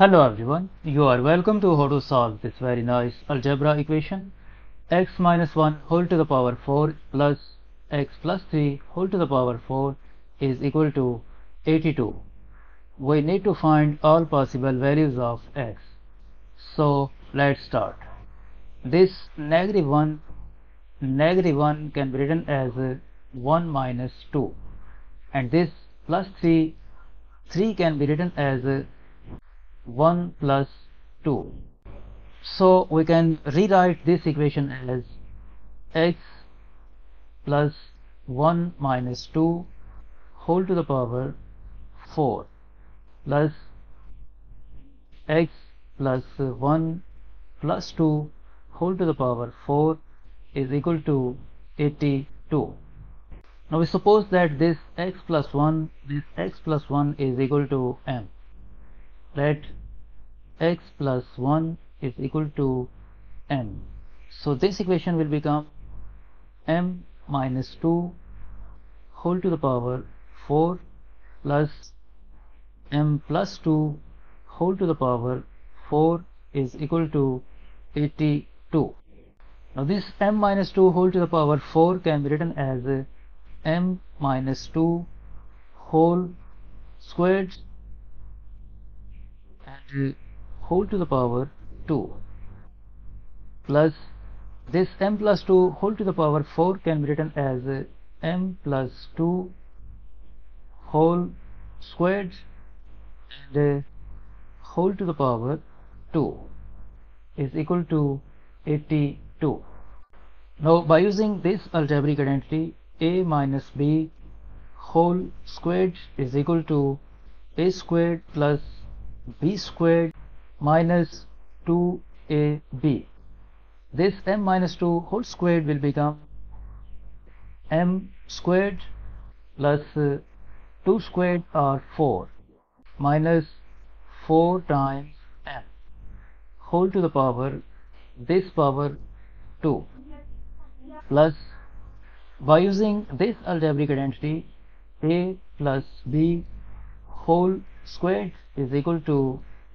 Hello everyone, you are welcome to how to solve this very nice algebra equation x minus 1 whole to the power 4 plus x plus 3 whole to the power 4 is equal to 82. We need to find all possible values of x. So let's start. This negative 1 negative 1 can be written as 1 minus 2 and this plus 3 3 can be written as 1 plus 2 so we can rewrite this equation as x plus 1 minus 2 whole to the power 4 plus x plus 1 plus 2 whole to the power 4 is equal to 82 now we suppose that this x plus 1 this x plus 1 is equal to m let x plus 1 is equal to m so this equation will become m minus 2 whole to the power 4 plus m plus 2 whole to the power 4 is equal to 82 now this m minus 2 whole to the power 4 can be written as m minus 2 whole squared and whole to the power 2 plus this m plus 2 whole to the power 4 can be written as m plus 2 whole squared and whole to the power 2 is equal to 82 now by using this algebraic identity a minus b whole squared is equal to a squared plus b squared minus 2ab this m minus 2 whole squared will become m squared plus uh, 2 squared or 4 minus 4 times m. Whole to the power this power 2 plus by using this algebraic identity a plus b whole squared is equal to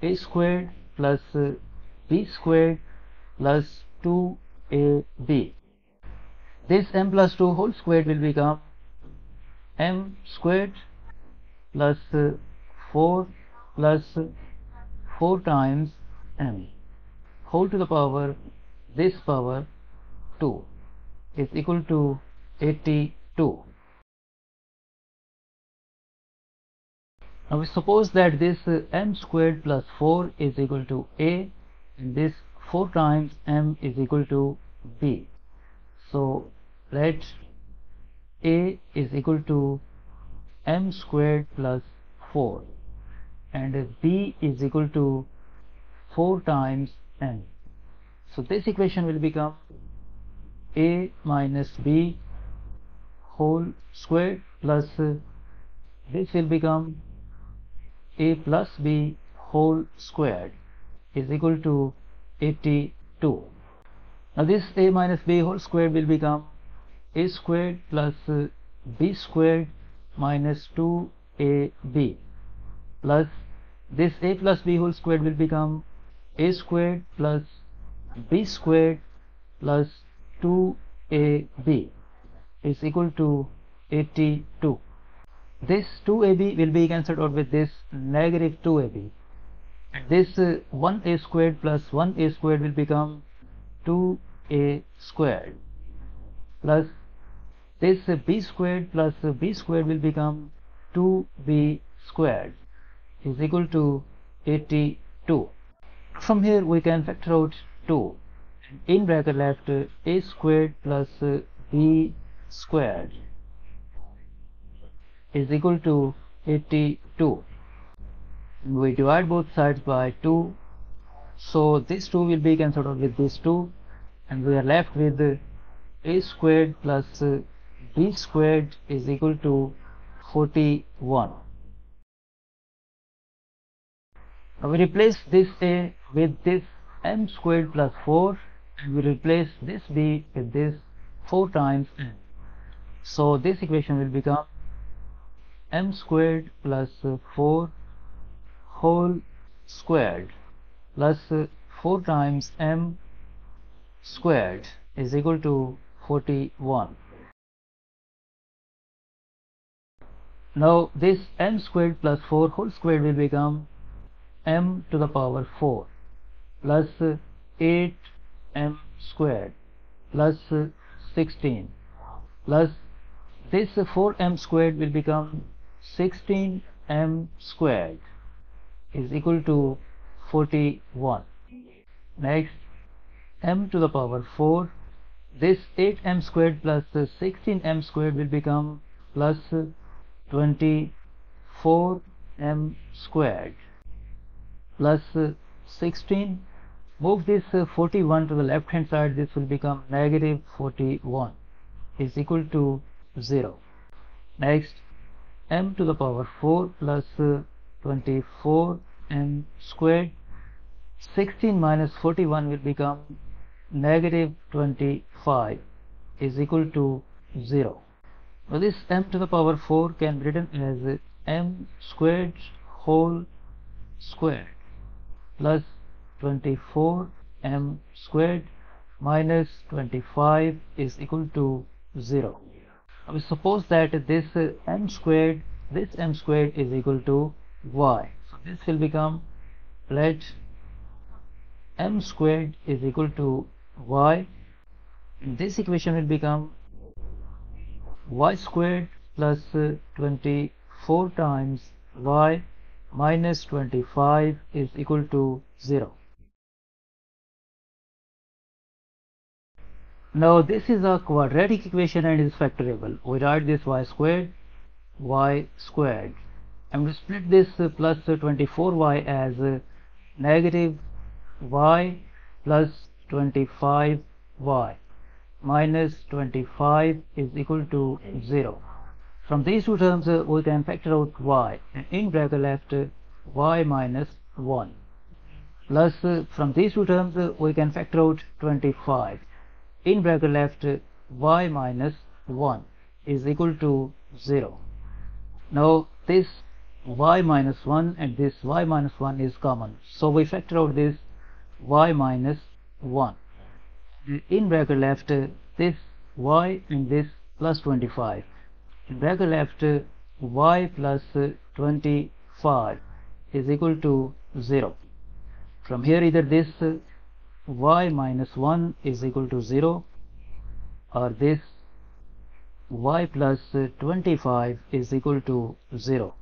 a squared plus uh, b squared plus 2ab this m plus 2 whole squared will become m squared plus uh, 4 plus 4 times m. Whole to the power this power 2 is equal to 82 now we suppose that this uh, m squared plus 4 is equal to a and this 4 times m is equal to b. So let a is equal to m squared plus 4 and b is equal to 4 times m. So this equation will become a minus b whole squared plus uh, this will become a plus b whole squared is equal to 82 now this a minus b whole squared will become a squared plus uh, b squared minus 2ab plus this a plus b whole squared will become a squared plus b squared plus 2ab is equal to 82 this 2ab will be cancelled out with this negative 2ab and this uh, 1a squared plus 1a squared will become 2a squared. Plus this uh, b squared plus uh, b squared will become 2b squared is equal to 82 from here we can factor out 2 in bracket left uh, a squared plus uh, b squared is equal to 82 we divide both sides by 2 so this 2 will be cancelled out with this 2 and we are left with a squared plus b squared is equal to 41 now we replace this a with this m squared plus 4 and we replace this b with this 4 times m so this equation will become m squared plus 4 whole squared plus 4 times m squared is equal to 41. Now this m squared plus 4 whole squared will become m to the power 4 plus 8m squared plus 16 plus this 4m squared will become 16m squared is equal to 41 next m to the power 4 this 8m squared plus 16m squared will become plus 24m squared plus 16 move this 41 to the left hand side this will become negative 41 is equal to 0 next m to the power 4 plus uh, 24 m squared. 16 minus 41 will become negative 25 is equal to 0 now this m to the power 4 can be written as m squared whole squared plus 24 m squared minus 25 is equal to 0 we suppose that this m squared this m squared is equal to y. So this will become let m squared is equal to y. This equation will become y squared plus uh, 24 times y minus 25 is equal to 0 Now this is a quadratic equation and is factorable. We write this y squared y squared. I'm going to split this plus 24y as negative y plus 25y minus 25 is equal to 0. From these two terms uh, we can factor out y and in bracket left uh, y minus 1 plus uh, from these two terms we can factor out 25 in bracket left y minus 1 is equal to 0 now this y minus 1 and this y minus 1 is common. So we factor out this y minus 1 in bracket left this y and this plus 25 in bracket left y plus 25 is equal to 0 from here either this y minus 1 is equal to 0 or this y plus 25 is equal to 0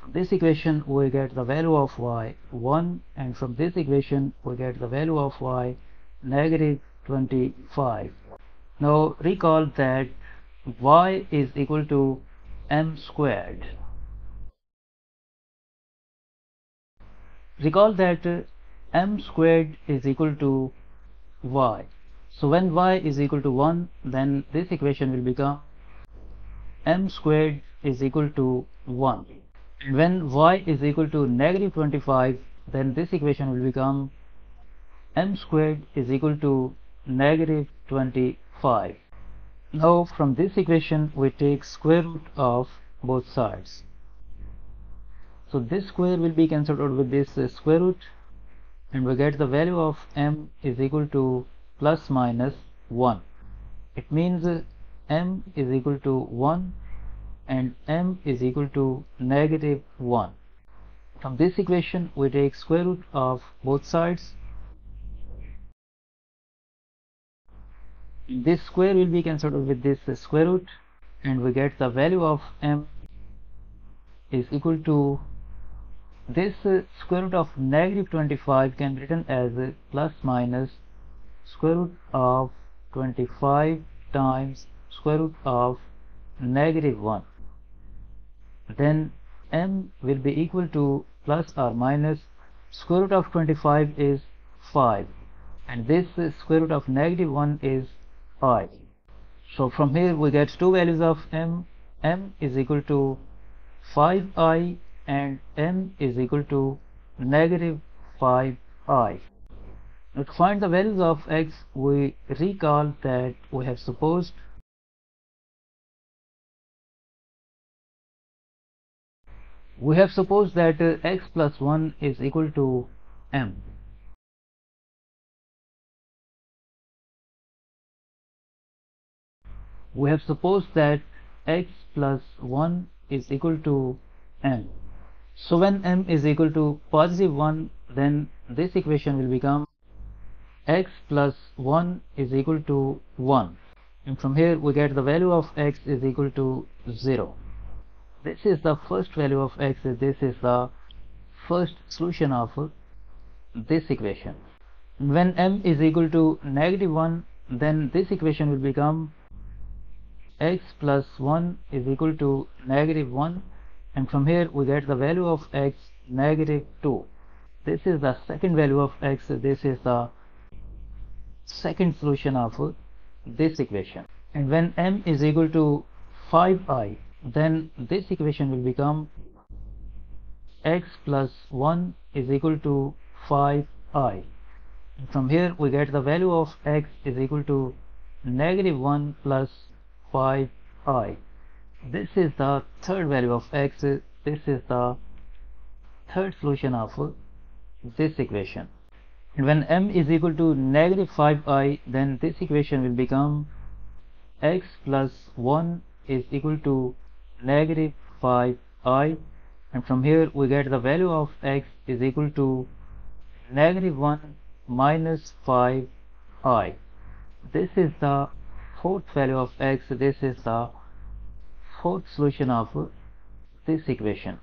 from this equation we get the value of y 1 and from this equation we get the value of y negative 25 now recall that y is equal to m squared. Recall that m squared is equal to y. So when y is equal to 1 then this equation will become m squared is equal to 1 and when y is equal to negative 25 then this equation will become m squared is equal to negative 25 now from this equation we take square root of both sides. So this square will be cancelled out with this uh, square root and we get the value of m is equal to plus minus 1 it means m is equal to 1 and m is equal to negative 1 from this equation we take square root of both sides. This square will be cancelled with this square root and we get the value of m is equal to this uh, square root of negative 25 can be written as uh, plus minus square root of 25 times square root of negative 1 then m will be equal to plus or minus square root of 25 is 5 and this uh, square root of negative 1 is i so from here we get two values of m. m is equal to 5i and m is equal to negative 5i. Now to find the values of x we recall that we have supposed. We have supposed that uh, x plus 1 is equal to m. We have supposed that x plus 1 is equal to m so when m is equal to positive 1 then this equation will become x plus 1 is equal to 1 and from here we get the value of x is equal to 0 this is the first value of x. This is the first solution of this equation. When m is equal to negative 1 then this equation will become x plus 1 is equal to negative 1 and from here we get the value of x negative 2 this is the second value of x. This is the second solution of this equation. And when m is equal to 5i then this equation will become x plus 1 is equal to 5i from here we get the value of x is equal to negative 1 plus 5i this is the third value of x. This is the third solution of this equation. And when m is equal to negative 5i then this equation will become x plus 1 is equal to negative 5i and from here we get the value of x is equal to negative 1 minus 5i this is the fourth value of x. This is the fourth solution of this equation